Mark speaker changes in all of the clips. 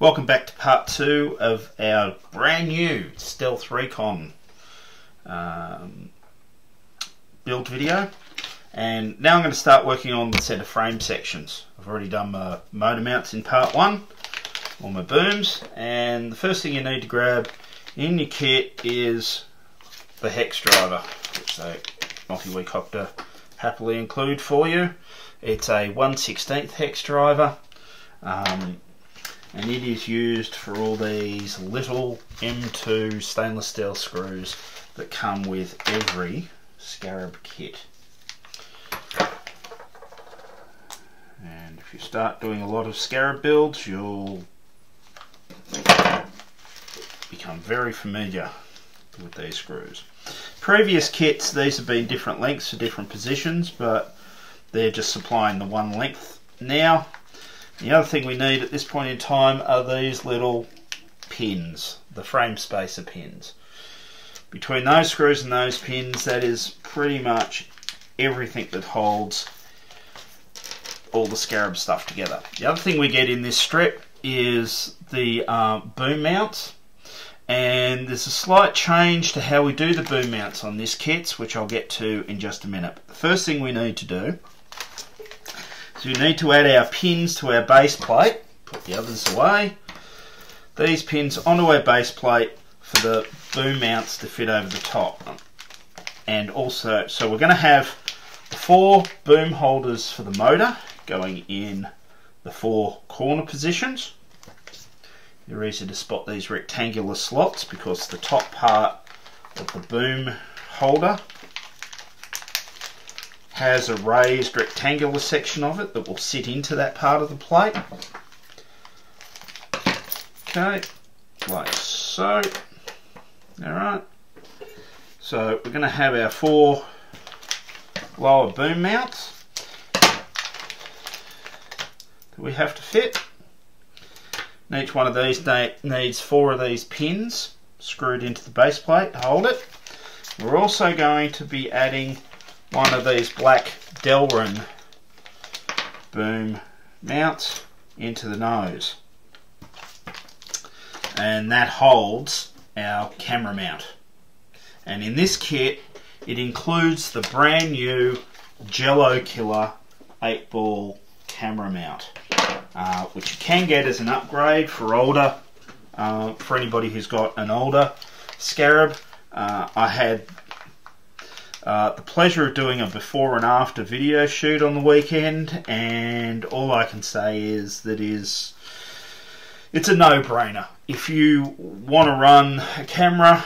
Speaker 1: Welcome back to part two of our brand new Stealth Reconn um, build video and now I'm going to start working on the of frame sections. I've already done my motor mounts in part one, all my booms and the first thing you need to grab in your kit is the hex driver which the MultiWiiCopter happily include for you. It's a 1 16th hex driver um, and it is used for all these little M2 stainless steel screws that come with every Scarab kit. And if you start doing a lot of Scarab builds you'll become very familiar with these screws. Previous kits these have been different lengths for different positions but they're just supplying the one length now the other thing we need at this point in time are these little pins, the frame spacer pins. Between those screws and those pins, that is pretty much everything that holds all the scarab stuff together. The other thing we get in this strip is the uh, boom mounts and there's a slight change to how we do the boom mounts on this kit which I'll get to in just a minute. The first thing we need to do so we need to add our pins to our base plate. Put the others away. These pins onto our base plate for the boom mounts to fit over the top. And also, so we're going to have four boom holders for the motor going in the four corner positions. They're easy to spot these rectangular slots because the top part of the boom holder has a raised rectangular section of it that will sit into that part of the plate. Okay, like so. Alright. So we're going to have our four lower boom mounts that we have to fit. And each one of these needs four of these pins screwed into the base plate to hold it. We're also going to be adding one of these black Delrin boom mounts into the nose. And that holds our camera mount. And in this kit it includes the brand new Jello Killer 8 ball camera mount uh, which you can get as an upgrade for older uh, for anybody who's got an older Scarab. Uh, I had uh, the pleasure of doing a before and after video shoot on the weekend and all I can say is that is it's a no-brainer. If you want to run a camera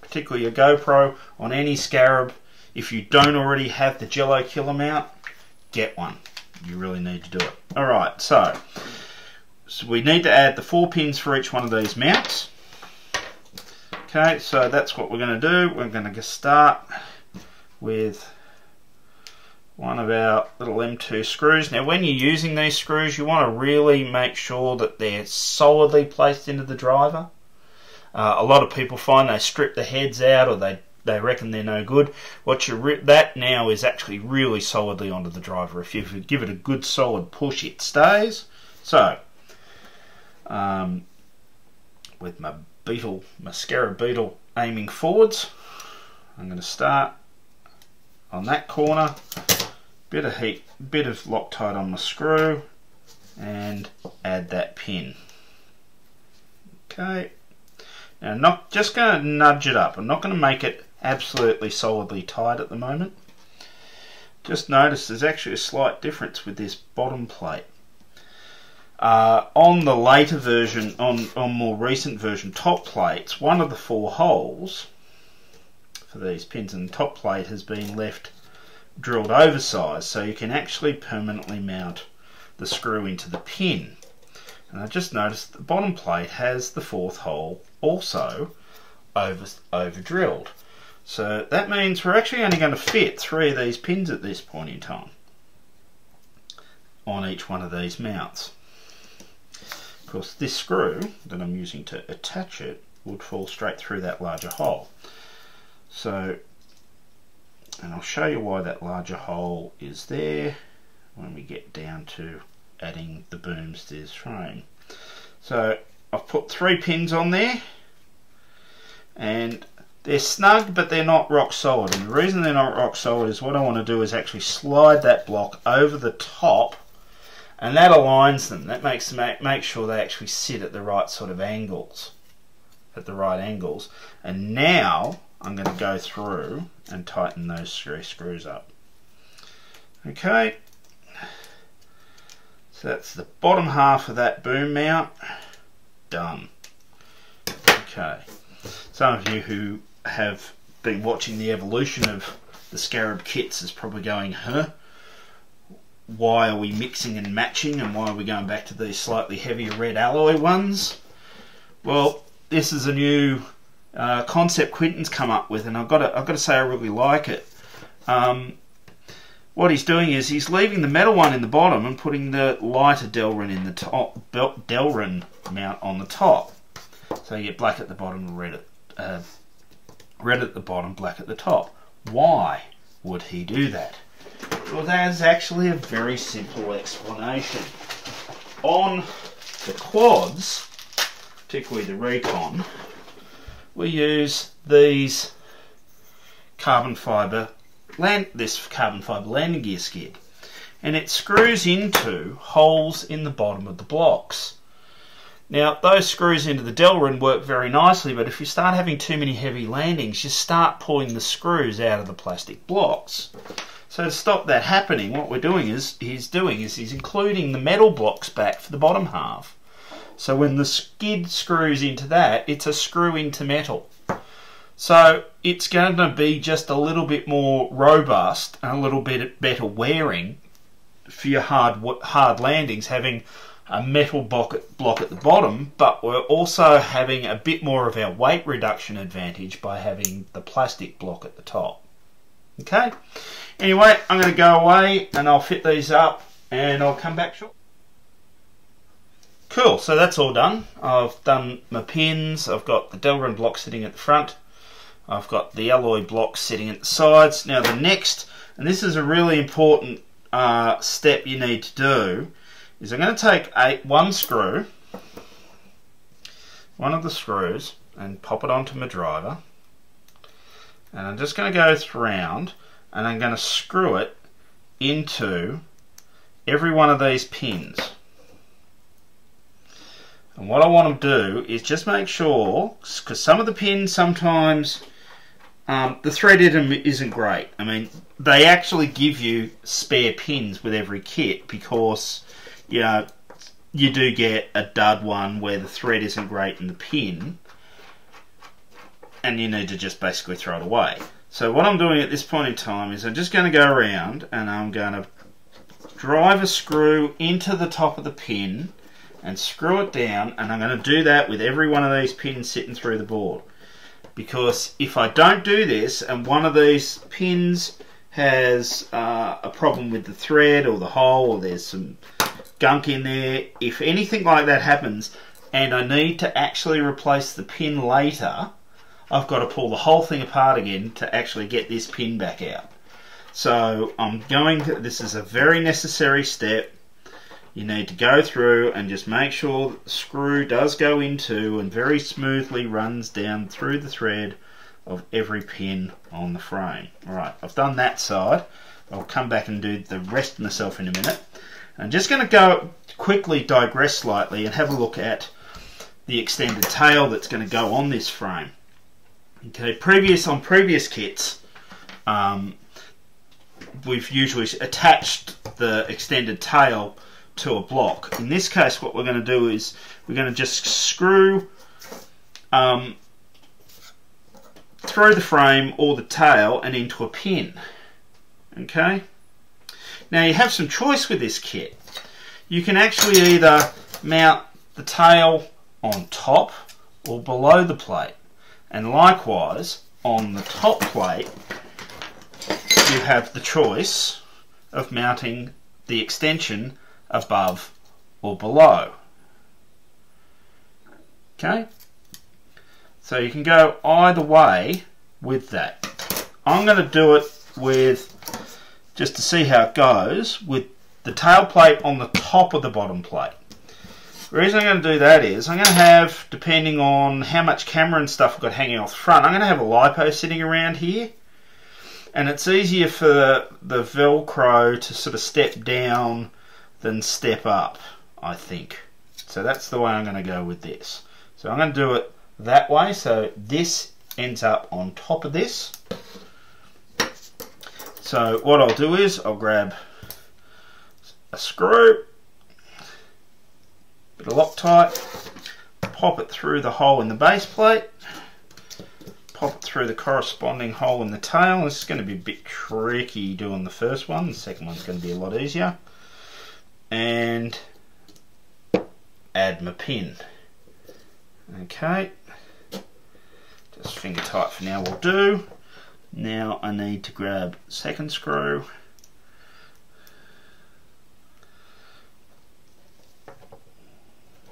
Speaker 1: particularly a GoPro on any Scarab if you don't already have the Jello Killer mount get one. You really need to do it. Alright so so we need to add the four pins for each one of these mounts. Okay so that's what we're going to do. We're going to start with one of our little M2 screws. Now when you're using these screws you want to really make sure that they're solidly placed into the driver. Uh, a lot of people find they strip the heads out or they they reckon they're no good. What you rip that now is actually really solidly onto the driver. If you give it a good solid push, it stays. So, um, with my beetle, mascara beetle aiming forwards, I'm going to start on that corner. Bit of heat bit of loctite on the screw and add that pin. Okay. Now I'm not just going to nudge it up. I'm not going to make it absolutely solidly tight at the moment. Just notice there's actually a slight difference with this bottom plate. Uh, on the later version, on, on more recent version top plates, one of the four holes for these pins and the top plate has been left drilled oversized so you can actually permanently mount the screw into the pin. And I just noticed the bottom plate has the fourth hole also over, over drilled. So that means we're actually only going to fit three of these pins at this point in time on each one of these mounts. Of course this screw that I'm using to attach it would fall straight through that larger hole. So, and I'll show you why that larger hole is there when we get down to adding the booms to this frame. So I've put three pins on there and they're snug but they're not rock solid. And the reason they're not rock solid is what I want to do is actually slide that block over the top and that aligns them. That makes them make sure they actually sit at the right sort of angles at the right angles. And now I'm going to go through and tighten those three screws up. Okay. So that's the bottom half of that boom mount. Done. Okay. Some of you who have been watching the evolution of the Scarab kits is probably going, huh? Why are we mixing and matching and why are we going back to these slightly heavier red alloy ones? Well, this is a new uh, concept Quinton's come up with and I've got to, I've got to say I really like it. Um, what he's doing is he's leaving the metal one in the bottom and putting the lighter Delrin in the top, Delrin mount on the top. So you get black at the bottom and red at, uh, red at the bottom, black at the top. Why would he do that? Well, there's actually a very simple explanation. On the quads, particularly the Reconn, we use these carbon fibre land this carbon fibre landing gear skid and it screws into holes in the bottom of the blocks. Now, those screws into the Delrin work very nicely, but if you start having too many heavy landings, you start pulling the screws out of the plastic blocks. So to stop that happening, what we're doing is he's doing is he's including the metal blocks back for the bottom half. So when the skid screws into that, it's a screw into metal. So it's going to be just a little bit more robust and a little bit better wearing for your hard hard landings, having a metal block at, block at the bottom, but we're also having a bit more of our weight reduction advantage by having the plastic block at the top. Okay, anyway, I'm going to go away and I'll fit these up and I'll come back shortly. Cool, so that's all done. I've done my pins, I've got the Delrin block sitting at the front, I've got the alloy block sitting at the sides. Now the next, and this is a really important uh, step you need to do, is I'm going to take a, one screw, one of the screws, and pop it onto my driver. And I'm just going to go around and I'm going to screw it into every one of these pins. And what I want to do is just make sure, because some of the pins sometimes um, the thread isn't great. I mean, they actually give you spare pins with every kit because you know, you do get a dud one where the thread isn't great in the pin and you need to just basically throw it away. So what I'm doing at this point in time is I'm just going to go around and I'm going to drive a screw into the top of the pin and screw it down and I'm going to do that with every one of these pins sitting through the board because if I don't do this and one of these pins has uh, a problem with the thread or the hole or there's some gunk in there. If anything like that happens and I need to actually replace the pin later, I've got to pull the whole thing apart again to actually get this pin back out. So I'm going to, this is a very necessary step. You need to go through and just make sure the screw does go into and very smoothly runs down through the thread of every pin on the frame. Alright, I've done that side. I'll come back and do the rest myself in a minute. I'm just going to go quickly digress slightly and have a look at the extended tail that's going to go on this frame. Okay, previous on previous kits, um, we've usually attached the extended tail to a block. In this case, what we're going to do is we're going to just screw um, through the frame or the tail and into a pin. Okay. Now you have some choice with this kit. You can actually either mount the tail on top or below the plate. And likewise, on the top plate, you have the choice of mounting the extension above or below. Okay? So you can go either way with that. I'm going to do it with just to see how it goes with the tail plate on the top of the bottom plate. The reason I'm going to do that is I'm going to have, depending on how much camera and stuff I've got hanging off the front, I'm going to have a lipo sitting around here. And it's easier for the Velcro to sort of step down than step up, I think. So that's the way I'm going to go with this. So I'm going to do it that way. So this ends up on top of this. So what I'll do is I'll grab a screw bit of Loctite, pop it through the hole in the base plate, pop it through the corresponding hole in the tail. This is going to be a bit tricky doing the first one, the second one's going to be a lot easier. And add my pin. Okay, just finger tight for now will do. Now I need to grab second screw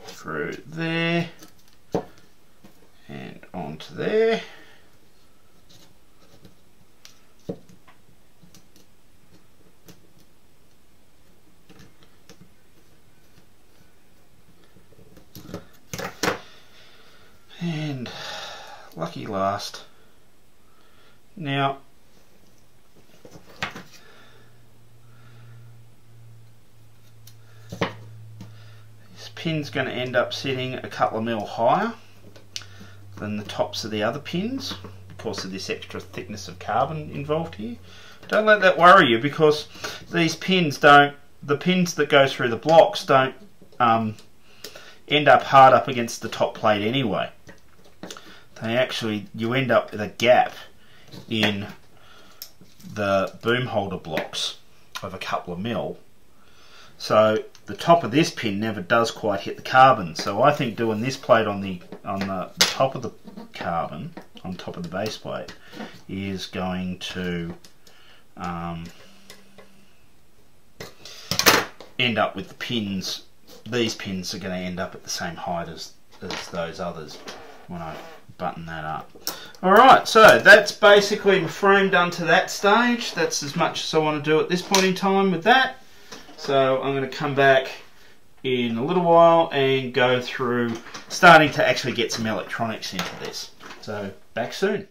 Speaker 1: through there and onto there. And lucky last. Now this pin's going to end up sitting a couple of mil higher than the tops of the other pins because of this extra thickness of carbon involved here. Don't let that worry you because these pins don't, the pins that go through the blocks don't um, end up hard up against the top plate anyway. They actually, you end up with a gap in the boom holder blocks of a couple of mil. So the top of this pin never does quite hit the carbon. So I think doing this plate on the on the, the top of the carbon, on top of the base plate, is going to um, end up with the pins. These pins are going to end up at the same height as, as those others when I button that up. Alright, so that's basically the frame done to that stage. That's as much as I want to do at this point in time with that. So I'm going to come back in a little while and go through starting to actually get some electronics into this. So back soon.